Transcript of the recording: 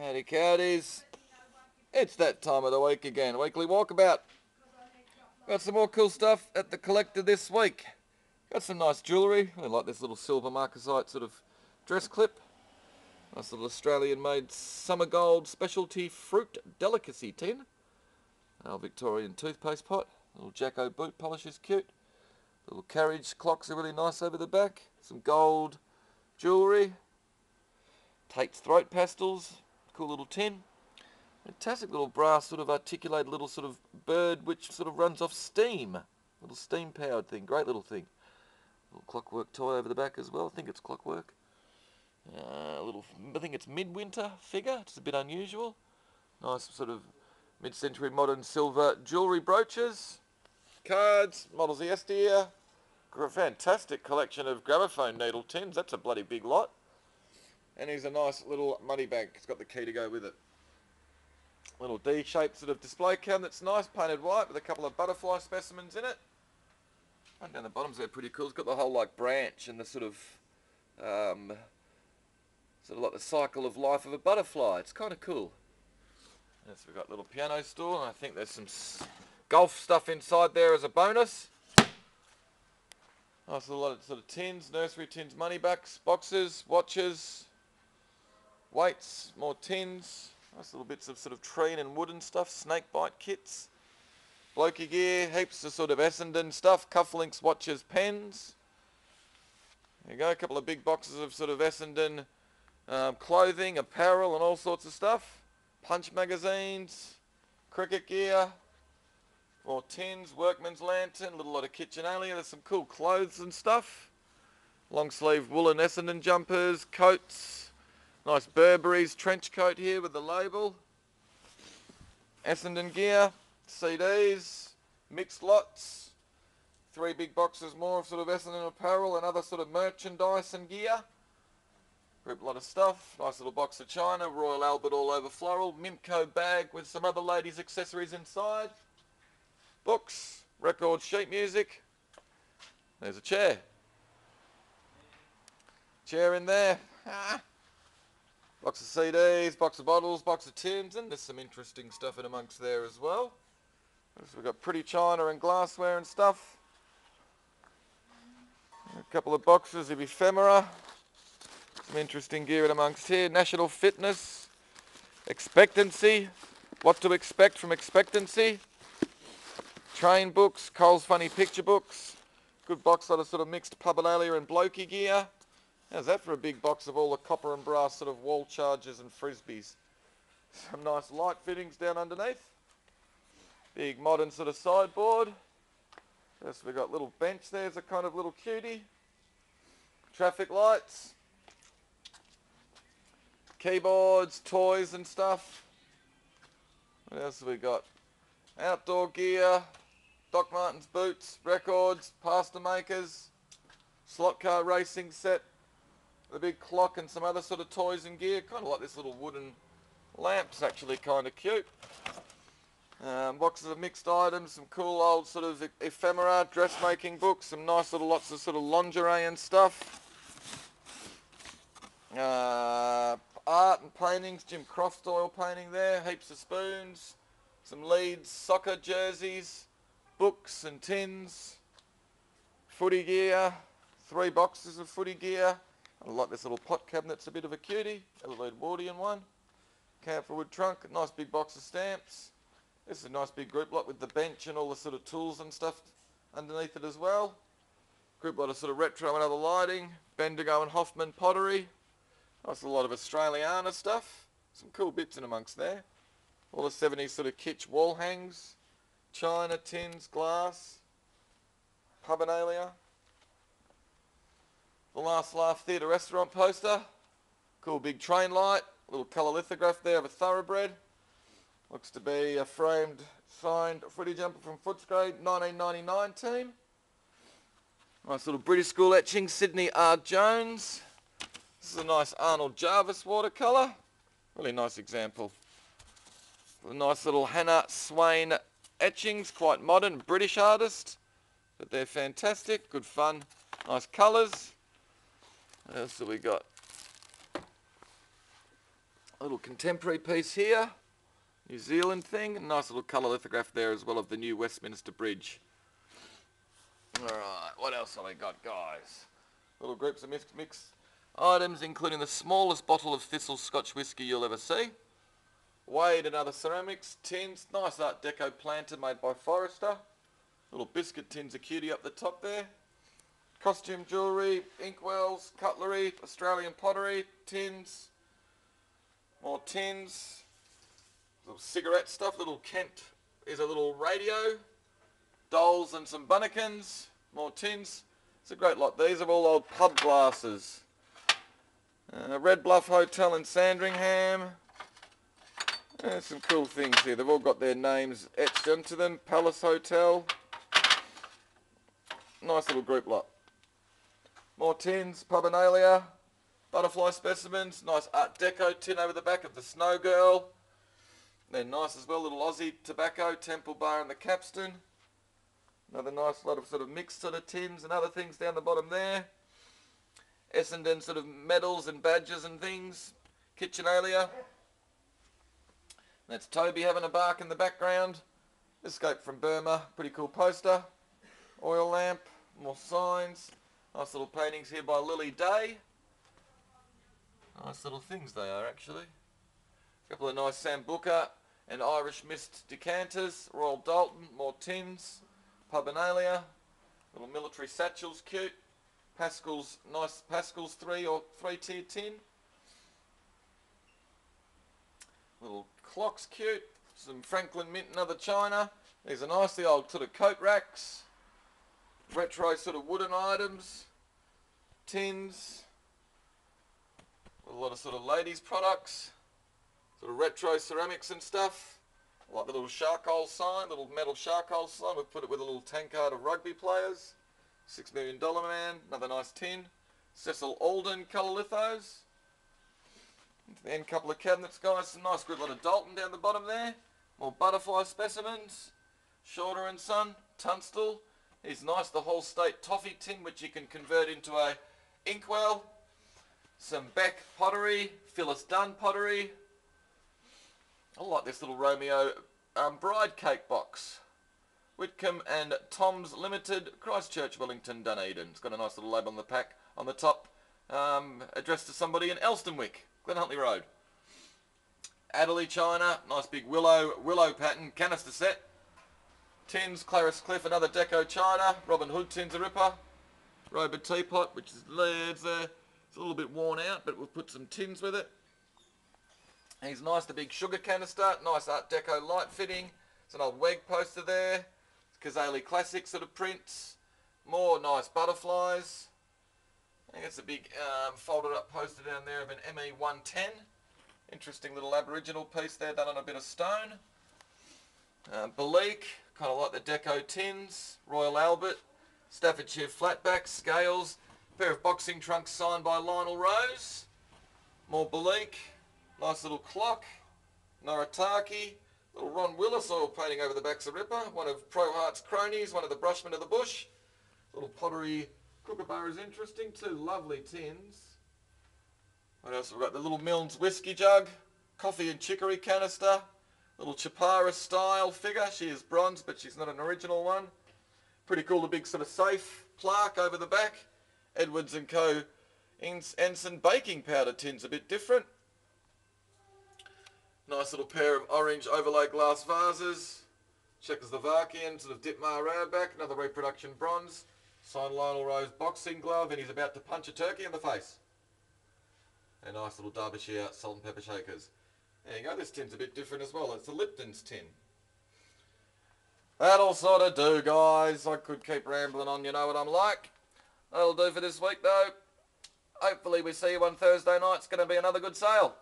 Howdy cowdies. It's that time of the week again. Weekly walkabout. Got some more cool stuff at the collector this week. Got some nice jewellery. I like this little silver marcasite sort of dress clip. Nice little Australian made summer gold specialty fruit delicacy tin. Our Victorian toothpaste pot. Little Jacko boot polish is cute. Little carriage clocks are really nice over the back. Some gold jewellery. Tate's throat pastels. Cool little tin. Fantastic little brass sort of articulated little sort of bird which sort of runs off steam. Little steam powered thing. Great little thing. Little clockwork toy over the back as well. I think it's clockwork. Uh, little, I think it's midwinter figure. It's a bit unusual. Nice sort of mid-century modern silver jewellery brooches, cards, models of yesteryear. Fantastic collection of gramophone needle tins. That's a bloody big lot. And here's a nice little money bank. It's got the key to go with it. Little D-shaped sort of display cabinet. nice, painted white with a couple of butterfly specimens in it. And down the bottom's there pretty cool. It's got the whole like branch and the sort of um, sort of like the cycle of life of a butterfly. It's kind of cool. Yes, we've got a little piano stool, and I think there's some golf stuff inside there as a bonus. Nice a lot of sort of tins, nursery tins, money backs, boxes, watches, weights, more tins, nice little bits of sort of treen and wooden stuff, snake bite kits, blokey gear, heaps of sort of Essendon stuff, cufflinks, watches, pens. There you go, a couple of big boxes of sort of Essendon um, clothing, apparel and all sorts of stuff. Punch magazines, cricket gear, more tins, workman's lantern, little lot of kitchenalia. There's some cool clothes and stuff. Long sleeve woolen Essendon jumpers, coats. Nice Burberry's trench coat here with the label. Essendon gear, CDs, mixed lots. Three big boxes more of sort of Essendon apparel and other sort of merchandise and gear. Group lot of stuff. Nice little box of china, Royal Albert all over floral. Mimco bag with some other ladies' accessories inside. Books, record sheet music. There's a chair. Chair in there. Ah. Box of CDs, box of bottles, box of tins, and there's some interesting stuff in amongst there as well. We've got pretty china and glassware and stuff. A couple of boxes of ephemera. Some interesting gear in amongst here. National fitness, expectancy, what to expect from expectancy. Train books, Cole's Funny Picture books. Good box lot of sort of mixed pubinalia and blokey gear. How's that for a big box of all the copper and brass sort of wall chargers and frisbees? Some nice light fittings down underneath. Big modern sort of sideboard. Yes, we've got little bench there there's a kind of little cutie. Traffic lights keyboards, toys and stuff. What else have we got? Outdoor gear, Doc Martens boots, records, pasta makers, slot car racing set, the big clock and some other sort of toys and gear. Kind of like this little wooden lamp. It's actually kind of cute. Um, boxes of mixed items, some cool old sort of ephemera, dressmaking books, some nice little lots of sort of lingerie and stuff. Uh, art and paintings, Jim Croft oil painting there, heaps of spoons, some Leeds soccer jerseys, books and tins, footy gear, three boxes of footy gear. I like this little pot cabinet, it's a bit of a cutie, Edwardian one. Camphor wood trunk, nice big box of stamps. This is a nice big group lot with the bench and all the sort of tools and stuff underneath it as well. Group lot of sort of retro and other lighting, Bendigo and Hoffman pottery. That's a lot of Australiana stuff. Some cool bits in amongst there. All the 70s sort of kitsch wall hangs. China, tins, glass. Pubinalia. The Last Laugh Theatre restaurant poster. Cool big train light. Little colour lithograph there of a thoroughbred. Looks to be a framed, signed footy jumper from Footscray 1999 team. Nice little British school etching, Sydney R. Jones. This is a nice Arnold Jarvis watercolour. Really nice example. A nice little Hannah Swain etchings, quite modern, British artist. But they're fantastic, good fun, nice colours. What else have we got? A little contemporary piece here. New Zealand thing. Nice little colour lithograph there as well of the new Westminster Bridge. Alright, what else have I got, guys? Little groups of mixed, mixed items, including the smallest bottle of Thistle Scotch whiskey you'll ever see. Wade and other ceramics, tins, nice Art Deco planter made by Forrester. Little biscuit tins of cutie up the top there. Costume jewellery, inkwells, cutlery, Australian pottery, tins, more tins, little cigarette stuff, little Kent is a little radio, dolls and some bunnykins, more tins. It's a great lot. These are all old pub glasses. Uh, Red Bluff Hotel in Sandringham. There's some cool things here. They've all got their names etched into them. Palace Hotel. Nice little group lot. More tins, Pubinalia, butterfly specimens, nice Art Deco tin over the back of the Snow Girl. They're nice as well, little Aussie tobacco, Temple Bar and the Capstan. Another nice lot of sort of mixed sort of tins and other things down the bottom there. Essendon sort of medals and badges and things. Kitchenalia. That's Toby having a bark in the background. Escape from Burma, pretty cool poster. Oil lamp, more signs. Nice little paintings here by Lily Day. Nice little things they are actually. A couple of nice Sambuca and Irish Mist decanters. Royal Doulton, more tins. Pubinalia. Little military satchels, cute. Pascall's, nice Pascall's 3 or 3 tier tin. Little clocks, cute. Some Franklin Mint and other china. These are nice, the old sort of coat racks retro sort of wooden items, tins, a lot of sort of ladies products, sort of retro ceramics and stuff, like the little charcoal sign, little metal charcoal sign, we've put it with a little tankard of rugby players, six million dollar man, another nice tin, Cecil Aldin colour lithos, then couple of cabinets guys, some nice good lot of Doulton down the bottom there, more butterfly specimens, Shorter and Son, Tunstall, is nice, the whole state toffee tin which you can convert into a inkwell. Some Beck pottery, Phyllis Dunn pottery. I like this little Romeo um, bride cake box. Whitcombe and Tombs Limited, Christchurch, Wellington, Dunedin. It's got a nice little label on the pack on the top, um, addressed to somebody in Elsternwick, Glen Huntly Road. Adderley China, nice big willow willow pattern canister set. Tins, Clarice Cliff, another Deco China. Robin Hood tins a ripper. Robot teapot, which is leads there. It's a little bit worn out, but we'll put some tins with it. He's nice, the big sugar canister. Nice Art Deco light fitting. It's an old WEG poster there. Kazali Classic sort of prints. More nice butterflies. I think it's a big um, folded up poster down there of an ME110. Interesting little Aboriginal piece there done on a bit of stone. Uh, Belleek, kind of like the Deco tins, Royal Albert, Staffordshire flatbacks, scales, pair of boxing trunks signed by Lionel Rose, more Belleek, nice little clock, Noritake, little Ron Willis oil painting over the backs of Ripper, one of Pro Hart's cronies, one of the Brushmen of the Bush, little pottery kookaburra is interesting too, lovely tins. What else have we got? The little Milnes whiskey jug, coffee and chicory canister, Little Chapara style figure. She is bronze, but she's not an original one. Pretty cool, the big sort of safe plaque over the back. Edwards & Co. Ensign baking powder tin's a bit different. Nice little pair of orange overlay glass vases. Czechoslovakian sort of Dietmar back. another reproduction bronze. Signed Lionel Rose boxing glove, and he's about to punch a turkey in the face. A nice little Derbyshire salt and pepper shakers. There you go, this tin's a bit different as well. It's a Lipton's tin. That'll sort of do, guys. I could keep rambling on, you know what I'm like. That'll do for this week, though. Hopefully we see you on Thursday night. It's going to be another good sale.